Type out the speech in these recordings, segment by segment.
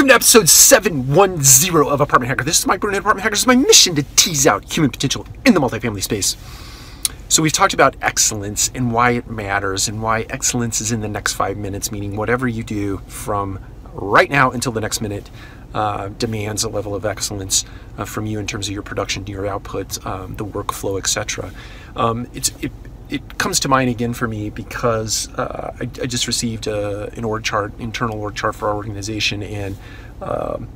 Welcome to episode 710 of Apartment Hacker. This is Mike Brewer, Apartment Hacker. This is my mission to tease out human potential in the multifamily space. So we've talked about excellence and why it matters and why excellence is in the next five minutes, meaning whatever you do from right now until the next minute uh, demands a level of excellence uh, from you in terms of your production, your output, um, the workflow, etc. Um, it's it, it comes to mind again for me because uh, I, I, just received a, an org chart, internal org chart for our organization, and um,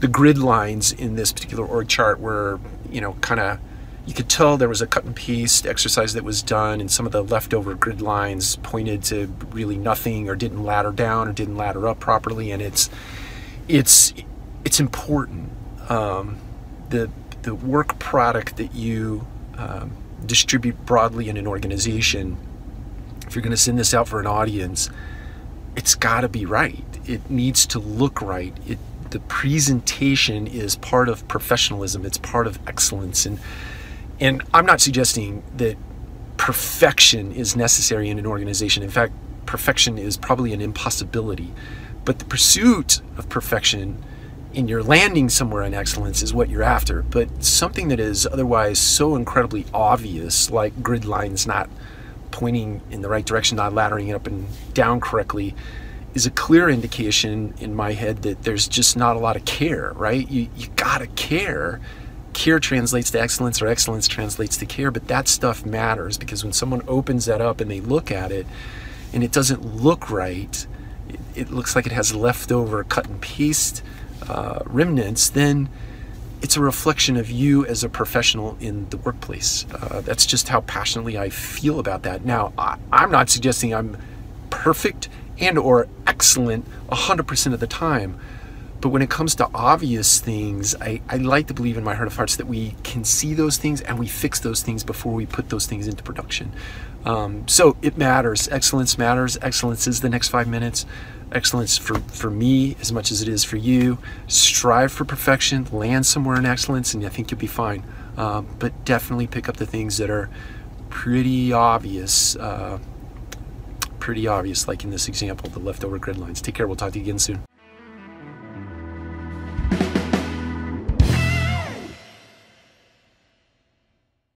the grid lines in this particular org chart were, you know, kind of you could tell there was a cut and paste exercise that was done, and some of the leftover grid lines pointed to really nothing, or didn't ladder down, or didn't ladder up properly, and it's it's it's important. Um, the the work product that you um, distribute broadly in an organization, if you're going to send this out for an audience, it's got to be right. It needs to look right. It, the presentation is part of professionalism. It's part of excellence, and and I'm not suggesting that perfection is necessary in an organization. In fact, perfection is probably an impossibility. But the pursuit of perfection and you're landing somewhere in excellence is what you're after. But something that is otherwise so incredibly obvious, like grid lines not pointing in the right direction, not laddering up and down correctly, is a clear indication in my head that there's just not a lot of care, right? You, you gotta care. Care translates to excellence, or excellence translates to care, but that stuff matters because when someone opens that up and they look at it and it doesn't look right, it, it looks like it has leftover cut and paste uh, remnants, then it's a reflection of you as a professional in the workplace. Uh, that's just how passionately I feel about that. Now, I, I'm not suggesting I'm perfect and or excellent 100% of the time. But when it comes to obvious things, I, I like to believe in my heart of hearts that we can see those things and we fix those things before we put those things into production. Um, so it matters. Excellence matters. Excellence is the next five minutes excellence for, for me as much as it is for you. Strive for perfection, land somewhere in excellence, and I think you'll be fine. Uh, but definitely pick up the things that are pretty obvious. Uh, pretty obvious, like in this example, the leftover grid lines. Take care. We'll talk to you again soon.